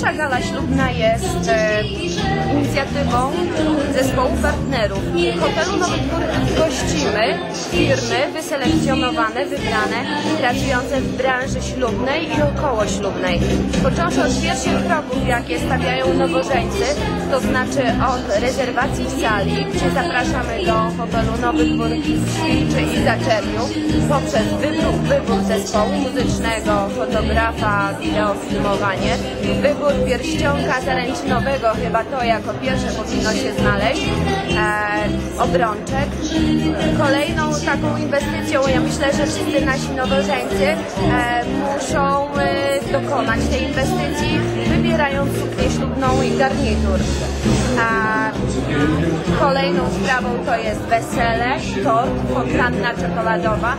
Nasza gala ślubna jest e, inicjatywą zespołu partnerów. W hotelu Nowy Dwór gościmy firmy wyselekcjonowane, wybrane, pracujące w branży ślubnej i okołoślubnej. Począwszy od pierwszych kroków, jakie stawiają nowożeńcy, to znaczy od rezerwacji w sali, gdzie zapraszamy do hotelu Nowy Dwór w Świczy Zaczerniu, poprzez wybór, wybór zespołu muzycznego, fotografa, wideofilmowanie, wybór pierścionka zaręczynowego, chyba to jako pierwsze powinno się znaleźć, e, obrączek. Kolejną taką inwestycją, ja myślę, że wszyscy nasi nowożeńcy e, muszą e, dokonać tej inwestycji, wybierając suknię ślubną i garnitur. A kolejną sprawą to jest wesele, tort, fontanna czekoladowa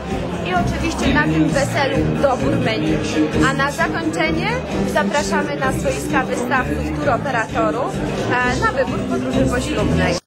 i oczywiście na tym weselu dobór menu. A na zakończenie zapraszamy na stoiska wystawców turoperatorów e, na wybór podróży poślubnej.